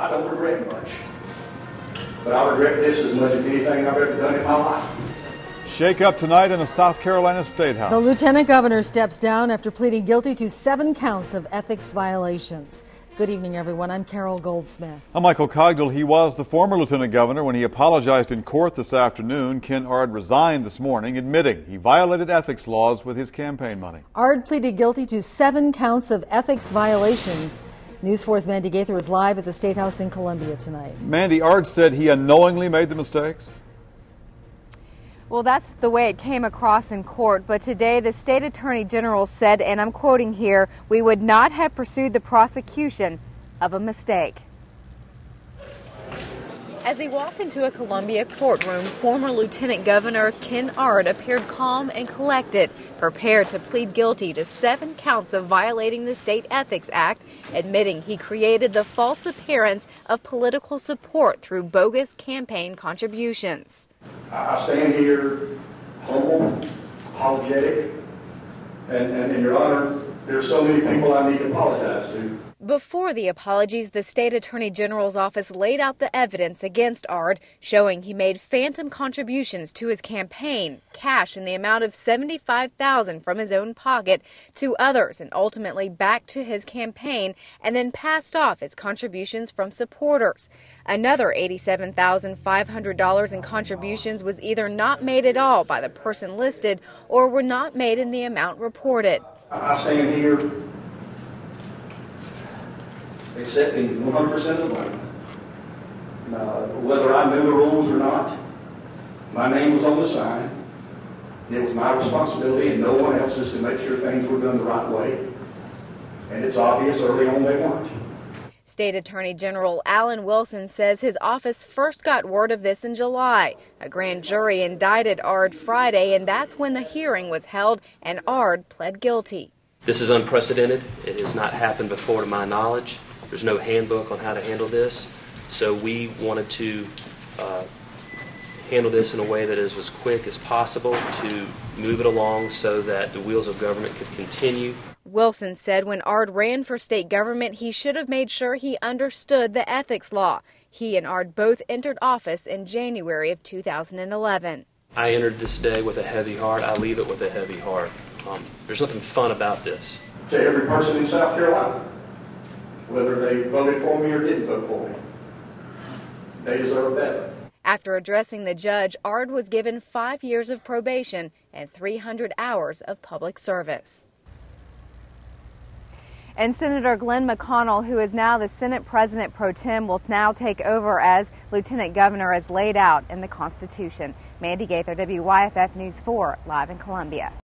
I don't regret much. But I regret this as much as anything I've ever done in my life. Shake up tonight in the South Carolina State House. The lieutenant governor steps down after pleading guilty to seven counts of ethics violations. Good evening, everyone. I'm Carol Goldsmith. I'm Michael Cogdill. He was the former lieutenant governor when he apologized in court this afternoon. Ken Ard resigned this morning, admitting he violated ethics laws with his campaign money. Ard pleaded guilty to seven counts of ethics violations. News 4's Mandy Gaither is live at the State House in Columbia tonight. Mandy Ard said he unknowingly made the mistakes. Well, that's the way it came across in court. But today, the state attorney general said, and I'm quoting here, we would not have pursued the prosecution of a mistake. As he walked into a Columbia courtroom, former Lieutenant Governor Ken Ard appeared calm and collected, prepared to plead guilty to seven counts of violating the State Ethics Act, admitting he created the false appearance of political support through bogus campaign contributions. I stand here humble, apologetic, and, and, and Your Honor, there's so many people I need to apologize to. Before the apologies, the state attorney general's office laid out the evidence against Ard, showing he made phantom contributions to his campaign, cash in the amount of 75,000 from his own pocket to others and ultimately back to his campaign and then passed off his contributions from supporters. Another $87,500 in contributions was either not made at all by the person listed or were not made in the amount reported. I stand here accepting 100% of the blame. Uh, whether I knew the rules or not, my name was on the sign. It was my responsibility and no one else's to make sure things were done the right way. And it's obvious early on they weren't. State Attorney General Alan Wilson says his office first got word of this in July. A grand jury indicted Ard Friday, and that's when the hearing was held and Ard pled guilty. This is unprecedented. It has not happened before to my knowledge. There's no handbook on how to handle this. So we wanted to uh, handle this in a way that is as quick as possible to move it along so that the wheels of government could continue. Wilson said when Ard ran for state government, he should have made sure he understood the ethics law. He and Ard both entered office in January of 2011. I entered this day with a heavy heart. I leave it with a heavy heart. Um, there's nothing fun about this. To every person in South Carolina, whether they voted for me or didn't vote for me, they deserve better. After addressing the judge, Ard was given five years of probation and 300 hours of public service. And Senator Glenn McConnell, who is now the Senate President pro tem, will now take over as Lieutenant Governor as laid out in the Constitution. Mandy Gaither, WYFF News 4, live in Columbia.